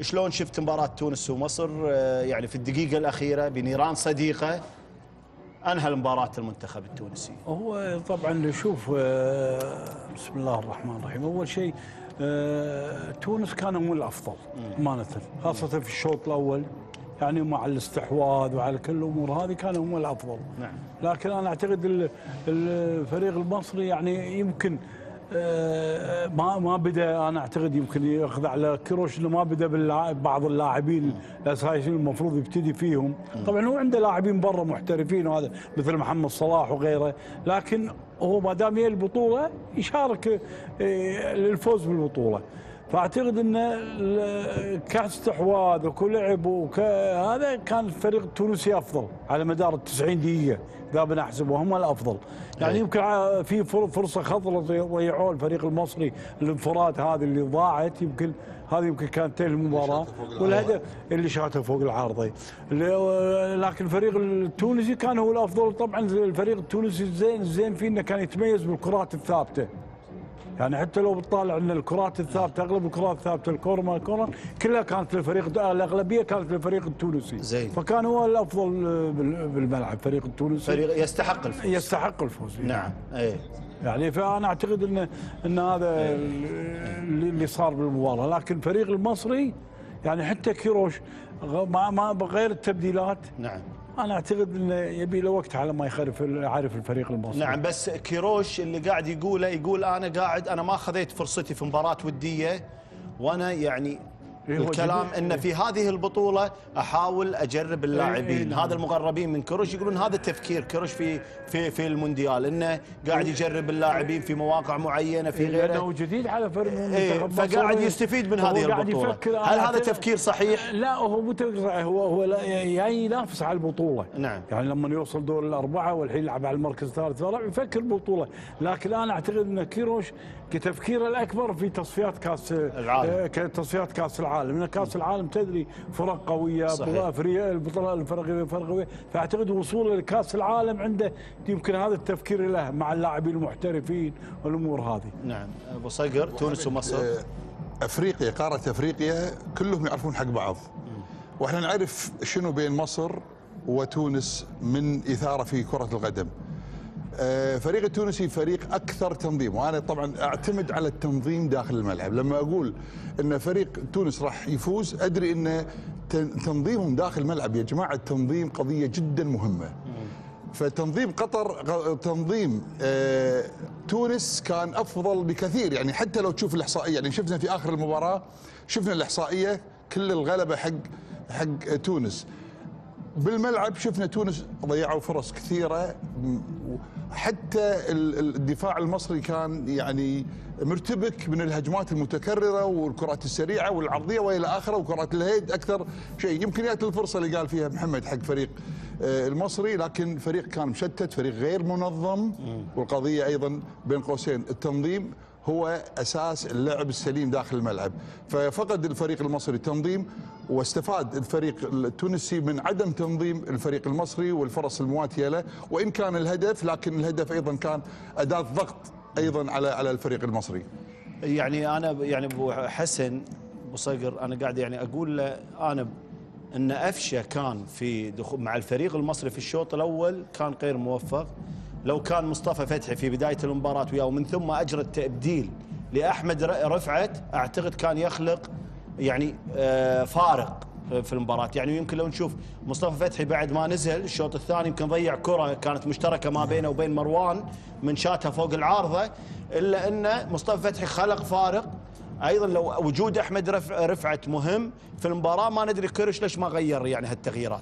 شلون شفت مباراة تونس ومصر؟ آه، يعني في الدقيقة الأخيرة بنيران صديقة أنهى المباراة المنتخب التونسي؟ هو طبعا شوف آه، بسم الله الرحمن الرحيم. أول شيء آه، تونس كانوا هم الأفضل أمانة خاصة في الشوط الأول. يعني مع الاستحواذ وعلى كل الأمور هذه كانوا هم الأفضل. نعم. لكن أنا أعتقد ال- الفريق المصري يعني يمكن ما ما بدا أنا أعتقد يمكن يأخذ على كروش إنه ما بدا ببعض اللاعبين الأساسيين المفروض يبتدي فيهم. طبعا هو عنده لاعبين برا محترفين وهذا مثل محمد صلاح وغيره. لكن هو ما دام هي البطوله يشارك آه، للفوز بالبطولة. فاعتقد إن كاستحواذ وكلعب وهذا كان الفريق التونسي أفضل على مدار ال 90 دقيقة إذا بنحسب وهم الأفضل. يعني أي. يمكن في فر- فرصة خطره ضيعوها الفريق المصري الانفراد هذه اللي ضاعت يمكن هذه يمكن كانت تنهي المباراه والهدف اللي شاته فوق العارضه لكن الفريق التونسي كان هو الأفضل. طبعا الفريق التونسي الزين الزين فيه إنه كان يتميز بالكرات الثابتة. يعني حتى لو بتطالع إن الكرات الثابتة أغلب الكرات الثابته الكور ما الكورة كلها كانت للفريق الأغلبية كانت للفريق التونسي. زين. فكان هو الأفضل بال- بالملعب الفريق التونسي. فريق يستحق الفوز. يستحق الفوز نعم إيه. يعني فأنا أعتقد ان إن هذا اللي اللي صار بالمباراة. لكن الفريق المصري يعني حتى كيروش ما ما بغير التبديلات نعم. أنا أعتقد إنه يبي له وقت على ما يخرف يعرف الفريق المصري. نعم بس كيروش اللي قاعد يقوله يقول أنا قاعد أنا ما خذيت فرصتي في مباراة ودية وأنا يعني الكلام جديد. إن في هذه البطولة أحاول أجرب اللاعبين إيه نعم. هذا المقربين من كروش يقولون هذا تفكير كروش في في في المونديال إنه قاعد يجرب اللاعبين في مواقع معينة في لأنه غيره. جديد على إيه مصر. فقاعد يستفيد من هذه البطولة. هل هذا تفكير صحيح؟ لا هو مو هو هو يعني ينافس على البطولة. نعم. يعني لما يوصل دور الأربعة والحين يلعب على المركز الثالث والرابع يفكر بالبطوله لكن أنا أعتقد إن كيروش كتفكيره الأكبر في تصفيات كأس العالم. آه، تصفيات كأس العالم. لأن كأس العالم تدري فرق قوية صحيح. فريق البطوله الفرق فرق قوية. فأعتقد وصوله لكأس العالم عنده يمكن هذا التفكير له مع اللاعبين المحترفين والأمور هذه. نعم. أبو صقر تونس ومصر. آه، أفريقيا قارة أفريقيا كلهم يعرفون حق بعض. وإحنا نعرف شنو بين مصر وتونس من إثارة في كرة القدم. فريق التونسي فريق أكثر تنظيم وأنا طبعا أعتمد على التنظيم داخل الملعب. لما أقول إن فريق تونس راح يفوز أدري إن تن- تنظيمهم داخل الملعب يا جماعة التنظيم قضية جدا مهمة. فتنظيم قطر تنظيم آه، تونس كان أفضل بكثير. يعني حتى لو تشوف الإحصائية يعني شفنا في آخر المباراة شفنا الإحصائية كل الغلبة حق حق تونس. بالملعب شفنا تونس ضيعوا فرص كثيرة. حتى ال- ال- الدفاع المصري كان يعني مرتبك من الهجمات المتكررة والكرات السريعة والعرضية وإلى آخره وكرات الهيد أكثر شيء. يمكن يأتي الفرصة اللي قال فيها محمد حق فريق المصري لكن فريق كان مشتت فريق غير منظم. والقضية أيضا بين قوسين. التنظيم هو أساس اللعب السليم داخل الملعب. ففقد الفريق المصري التنظيم واستفاد الفريق التونسي من عدم تنظيم الفريق المصري والفرص المواتية له. وإن كان الهدف لكن الهدف أيضا كان أداة ضغط أيضا على على الفريق المصري. يعني أنا يعني أبو حسن أبو صقر أنا قاعد يعني أقول له أنا إن افشه كان في دخول مع الفريق المصري في الشوط الأول كان غير موفق. لو كان مصطفى فتحي في بداية المباراة وياه ومن ثم أجرى التبديل لأحمد رفعت أعتقد كان يخلق يعني آه، فارق في المباراة. يعني يمكن لو نشوف مصطفى فتحي بعد ما نزل الشوط الثاني يمكن ضيع كرة كانت مشتركة ما بينه وبين مروان من شاتها فوق العارضة إلا أن مصطفى فتحي خلق فارق أيضا لو وجود أحمد رفع رفعت مهم في المباراة ما ندري كرش ليش ما غير يعني هالتغييرات.